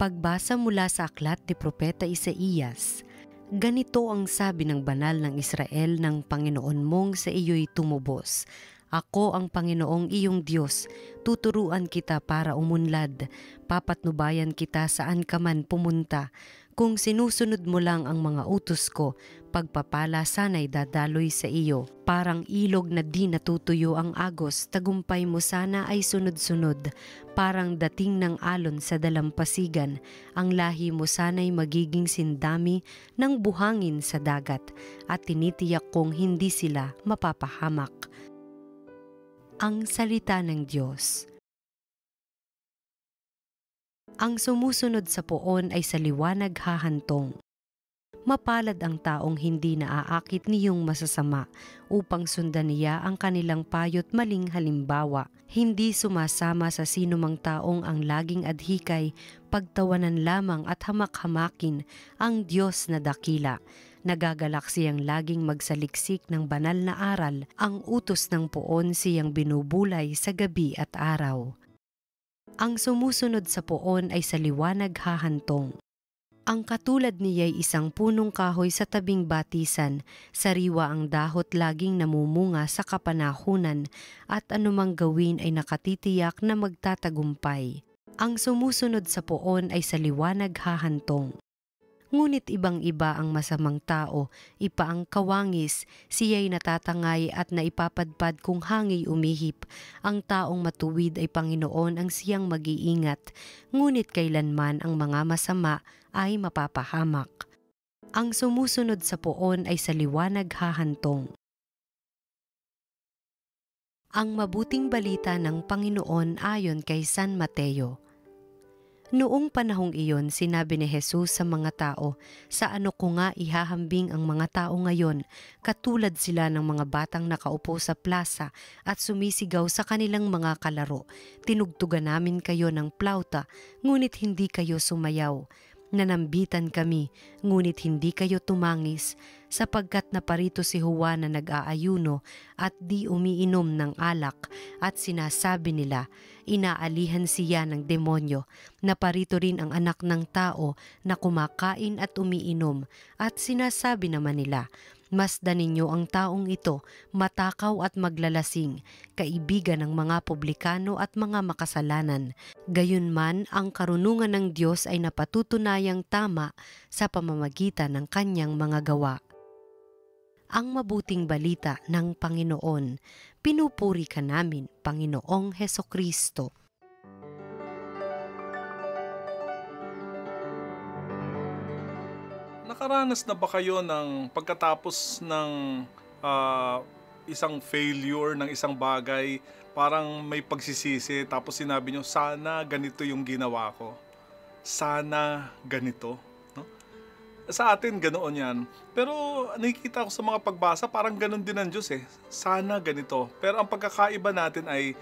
Pagbasa mula sa aklat ni Propeta Isaías, ganito ang sabi ng banal ng Israel ng Panginoon mong sa iyo'y tumubos. Ako ang Panginoong iyong Diyos, tuturuan kita para umunlad, papatnubayan kita saan ka man pumunta. Kung sinusunod mo lang ang mga utos ko, pagpapala sana'y dadaloy sa iyo. Parang ilog na di natutuyo ang agos, tagumpay mo sana ay sunod-sunod. Parang dating ng alon sa dalampasigan, ang lahi mo sana'y magiging sindami ng buhangin sa dagat, at tinitiyak kong hindi sila mapapahamak. Ang Salita ng Diyos ang sumusunod sa poon ay sa liwanag hahantong. Mapalad ang taong hindi naaakit niyong masasama upang sundan niya ang kanilang payot maling halimbawa. Hindi sumasama sa sinumang taong ang laging adhikay, pagtawanan lamang at hamak-hamakin ang Diyos na dakila. Nagagalak siyang laging magsaliksik ng banal na aral, ang utos ng poon siyang binubulay sa gabi at araw. Ang sumusunod sa poon ay sa liwanag hahantong. Ang katulad niya'y isang punong kahoy sa tabing batisan, sariwa ang dahot laging namumunga sa kapanahunan at anumang gawin ay nakatitiyak na magtatagumpay. Ang sumusunod sa poon ay sa liwanag hahantong. Ngunit ibang-iba ang masamang tao, ipa ang kawangis, siya'y natatangay at naipapadpad kung hangi umihip. Ang taong matuwid ay Panginoon ang siyang mag-iingat, ngunit kailanman ang mga masama ay mapapahamak. Ang sumusunod sa poon ay sa liwanag hahantong. Ang mabuting balita ng Panginoon ayon kay San Mateo Noong panahong iyon, sinabi ni Jesus sa mga tao, sa ano ko nga ihahambing ang mga tao ngayon, katulad sila ng mga batang nakaupo sa plaza at sumisigaw sa kanilang mga kalaro. Tinugtugan namin kayo ng plauta, ngunit hindi kayo sumayaw. Nanambitan kami, ngunit hindi kayo tumangis, sapagkat naparito si Juan na nag-aayuno at di umiinom ng alak at sinasabi nila, inaalihan siya ng demonyo. Naparito rin ang anak ng tao na kumakain at umiinom at sinasabi naman nila, Masdan ninyo ang taong ito, matakaw at maglalasing, kaibigan ng mga publikano at mga makasalanan. Gayunman, ang karunungan ng Diyos ay napatutunayang tama sa pamamagitan ng kanyang mga gawa. Ang mabuting balita ng Panginoon, pinupuri ka namin, Panginoong Heso Kristo. Nakaranas na ba kayo ng pagkatapos ng uh, isang failure ng isang bagay, parang may pagsisisi, tapos sinabi nyo, sana ganito yung ginawa ko. Sana ganito. Sa atin, ganoon yan. Pero nakikita ko sa mga pagbasa, parang ganon din ang Diyos eh. Sana ganito. Pero ang pagkakaiba natin ay,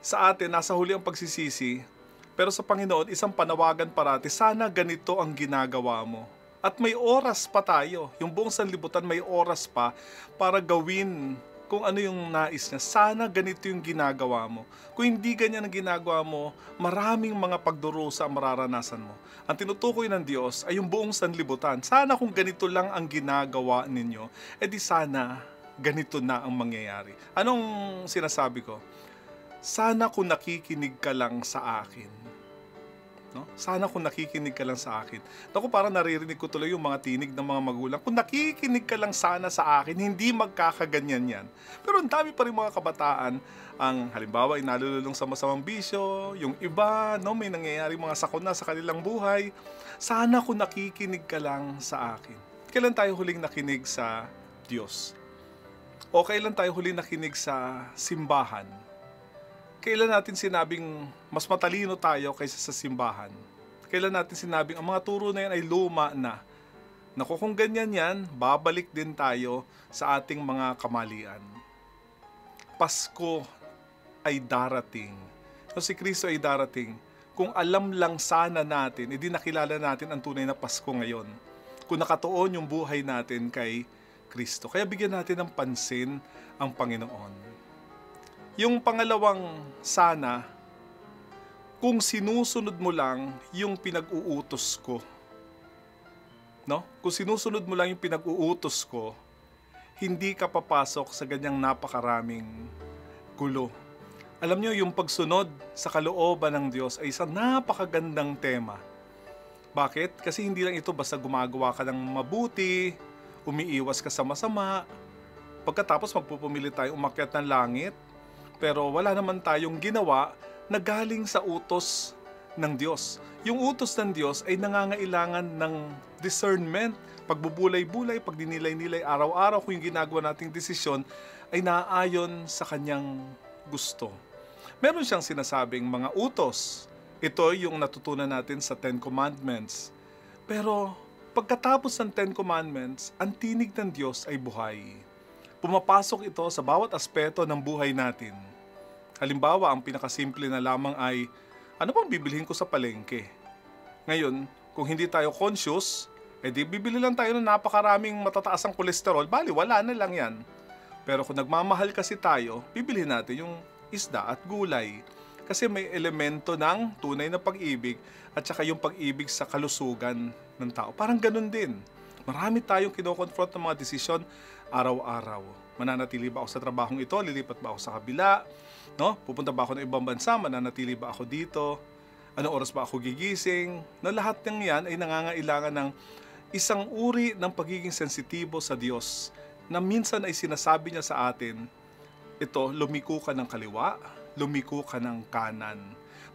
sa atin, nasa huli ang pagsisisi, pero sa Panginoon, isang panawagan parati, sana ganito ang ginagawa mo at may oras pa tayo. Yung buong sanlibutan may oras pa para gawin kung ano yung nais niya. Sana ganito yung ginagawa mo. Kung hindi ganyan ang ginagawa mo, maraming mga pagdurusa ang mararanasan mo. Ang tinutukoy ng Diyos ay yung buong sanlibutan. Sana kung ganito lang ang ginagawa ninyo, edi sana ganito na ang mangyayari. Anong sinasabi ko? Sana kung nakikinig ka lang sa akin No? Sana kung nakikinig ka lang sa akin. Naku, parang naririnig ko tuloy yung mga tinig ng mga magulang. Kung nakikinig ka lang sana sa akin, hindi magkakaganyan yan. Pero ang dami pa rin mga kabataan ang halimbawa ay nalululong sa masamang bisyo, yung iba, no, may nangyayari mga sakuna sa kanilang buhay. Sana kung nakikinig ka lang sa akin. Kailan tayo huling nakinig sa Diyos? O kailan tayo huling nakinig sa simbahan? Kailan natin sinabing mas matalino tayo kaysa sa simbahan? Kailan natin sinabing ang mga turo na yan ay luma na? Naku, kung ganyan yan, babalik din tayo sa ating mga kamalian. Pasko ay darating. So si Kristo ay darating. Kung alam lang sana natin, hindi nakilala natin ang tunay na Pasko ngayon. Kung nakatuon yung buhay natin kay Kristo. Kaya bigyan natin ng pansin ang Panginoon. Yung pangalawang sana, kung sinusunod mo lang yung pinag-uutos ko. No? Kung sinusunod mo lang yung pinag-uutos ko, hindi ka papasok sa ganyang napakaraming gulo. Alam niyo, yung pagsunod sa kalooban ng Diyos ay isang napakagandang tema. Bakit? Kasi hindi lang ito basta gumagawa ka ng mabuti, umiiwas ka sa masama, pagkatapos magpupumili tayo umakyat ng langit, pero wala naman tayong ginawa na galing sa utos ng Diyos. Yung utos ng Diyos ay nangangailangan ng discernment, pagbubulay-bulay, pagdinilay-nilay araw-araw kung yung ginagawa nating desisyon ay naaayon sa kanyang gusto. Meron siyang sinasabing mga utos. Ito yung natutunan natin sa Ten Commandments. Pero pagkatapos ng Ten Commandments, ang tinig ng Diyos ay buhay. Pumapasok ito sa bawat aspeto ng buhay natin. Halimbawa, ang pinakasimple na lamang ay, ano bang bibilhin ko sa palengke? Ngayon, kung hindi tayo conscious, edi bibili lang tayo ng napakaraming matataas ang kolesterol, bali wala na lang yan. Pero kung nagmamahal kasi tayo, bibili natin yung isda at gulay. Kasi may elemento ng tunay na pag-ibig at saka yung pag-ibig sa kalusugan ng tao. Parang ganun din. Marami tayong kinoconfront ng mga desisyon araw-araw. Mananatili ba ako sa trabahong ito? Lilipat ba ako sa kabila? No? Pupunta ba ako ng ibang bansa? Mananatili ba ako dito? Anong oras ba ako gigising? Na lahat ng yan ay nangangailangan ng isang uri ng pagiging sensitibo sa Diyos na minsan ay sinasabi niya sa atin, ito, lumiko ka ng kaliwa, lumiko ka ng kanan,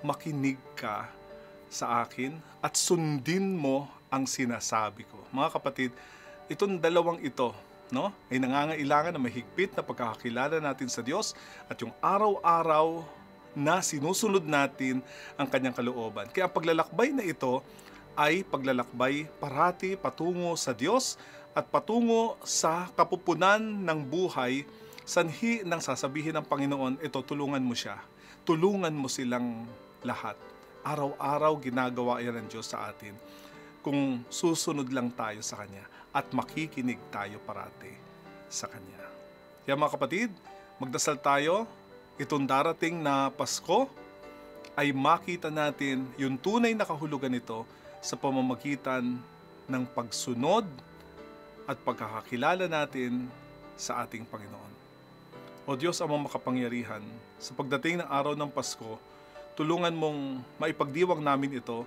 makinig ka sa akin at sundin mo ang sinasabi ko. Mga kapatid, itong dalawang ito, no, ay nangangailangan na mahigpit na pagkakakilala natin sa Diyos at yung araw-araw na sinusunod natin ang kanyang kalooban. Kaya ang paglalakbay na ito ay paglalakbay parati patungo sa Diyos at patungo sa kapupunan ng buhay, sanhi ng sasabihin ng Panginoon, ito tulungan mo siya. Tulungan mo silang lahat. Araw-araw ginagawa yan ng Diyos sa atin kung susunod lang tayo sa Kanya at makikinig tayo parati sa Kanya. Kaya mga kapatid, magdasal tayo, itong darating na Pasko ay makita natin yung tunay na kahulugan nito sa pamamagitan ng pagsunod at pagkakakilala natin sa ating Panginoon. O Diyos amang makapangyarihan, sa pagdating ng araw ng Pasko, tulungan mong maipagdiwang namin ito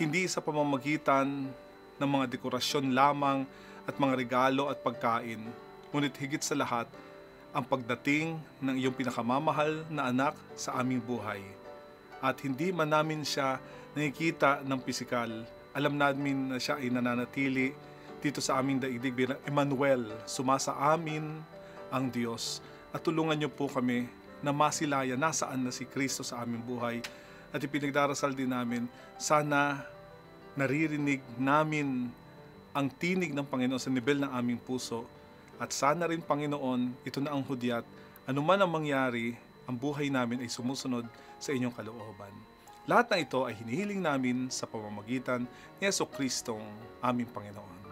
hindi sa pamamagitan ng mga dekorasyon lamang at mga regalo at pagkain, ngunit higit sa lahat, ang pagdating ng iyong pinakamamahal na anak sa aming buhay. At hindi man namin siya nakikita ng pisikal, alam namin na siya ay nananatili dito sa aming daigdig bilang Emmanuel, sumasa amin ang Diyos. At tulungan niyo po kami na masilaya nasaan na si Kristo sa aming buhay. At ipinagdarasal din namin, sana naririnig namin ang tinig ng Panginoon sa nivel ng aming puso. At sana rin, Panginoon, ito na ang hudyat, anuman ang mangyari, ang buhay namin ay sumusunod sa inyong kalooban. Lahat ng ito ay hinihiling namin sa pamamagitan ni Yeso Kristong aming Panginoon.